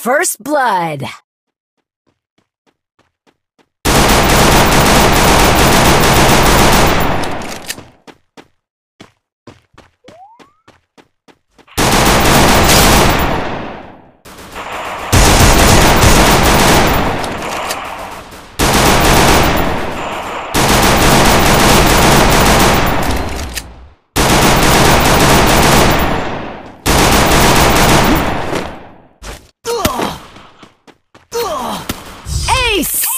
First Blood. Peace.